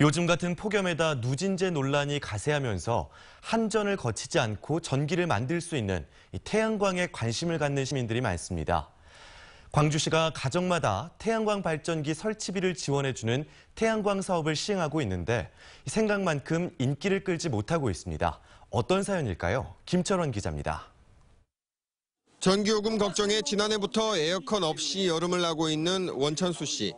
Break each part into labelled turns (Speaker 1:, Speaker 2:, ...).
Speaker 1: 요즘 같은 폭염에다 누진제 논란이 가세하면서 한전을 거치지 않고 전기를 만들 수 있는 이 태양광에 관심을 갖는 시민들이 많습니다. 광주시가 가정마다 태양광 발전기 설치비를 지원해주는 태양광 사업을 시행하고 있는데 생각만큼 인기를 끌지 못하고 있습니다. 어떤 사연일까요? 김철원 기자입니다.
Speaker 2: 전기요금 걱정에 지난해부터 에어컨 없이 여름을 나고 있는 원찬수 씨.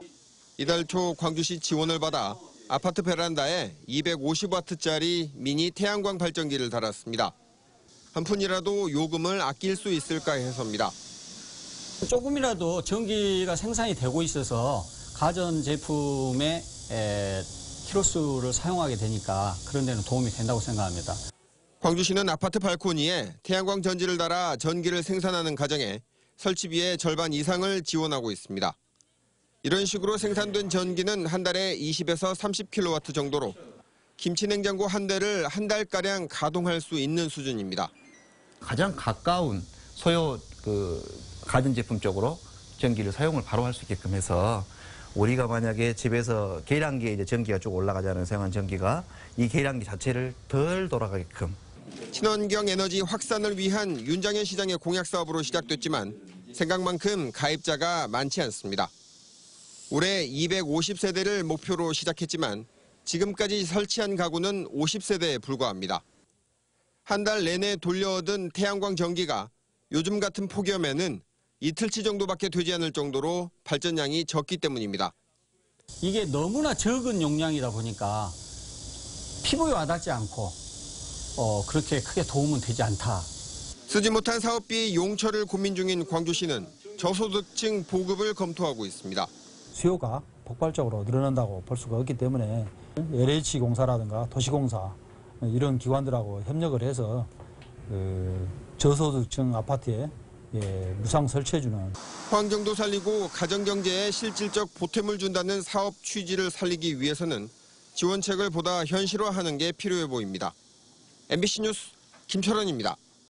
Speaker 2: 이달 초 광주시 지원을 받아 아파트 베란다에 250와트짜리 미니 태양광 발전기를 달았습니다. 한 푼이라도 요금을 아낄 수 있을까 해서입니다.
Speaker 3: 조금이라도 전기가 생산이 되고 있어서 가전 제품의 에, 키로수를 사용하게 되니까 그런 데는 도움이 된다고 생각합니다.
Speaker 2: 광주시는 아파트 발코니에 태양광 전지를 달아 전기를 생산하는 가정에 설치비의 절반 이상을 지원하고 있습니다. 이런 식으로 생산된 전기는 한 달에 20에서 30kW 정도로 김치 냉장고 한 대를 한 달가량 가동할 수 있는 수준입니다.
Speaker 4: 가장 가까운 소요 그 가전제품 쪽으로 전기를 사용을 바로 할 수 있게끔 해서 우리가 만약에 집에서 계량기에 이제 전기가 쭉 올라가자는 사용한 전기가 이 계량기 자체를 덜 돌아가게끔
Speaker 2: 친환경 에너지 확산을 위한 윤장현 시장의 공약 사업으로 시작됐지만 생각만큼 가입자가 많지 않습니다. 올해 250세대를 목표로 시작했지만 지금까지 설치한 가구는 50세대에 불과합니다. 한 달 내내 돌려 얻은 태양광 전기가 요즘 같은 폭염에는 이틀치 정도밖에 되지 않을 정도로 발전량이 적기 때문입니다.
Speaker 3: 이게 너무나 적은 용량이다 보니까 피부에 와닿지 않고 어, 그렇게 크게 도움은 되지 않다.
Speaker 2: 쓰지 못한 사업비 용처를 고민 중인 광주시는 저소득층 보급을 검토하고 있습니다.
Speaker 5: 수요가 폭발적으로 늘어난다고 볼 수가 없기 때문에 LH공사라든가 도시공사 이런 기관들하고 협력을 해서 그 저소득층 아파트에 예, 무상 설치해주는
Speaker 2: 환경도 살리고 가정경제에 실질적 보탬을 준다는 사업 취지를 살리기 위해서는 지원책을 보다 현실화하는 게 필요해 보입니다. MBC 뉴스 김철원입니다.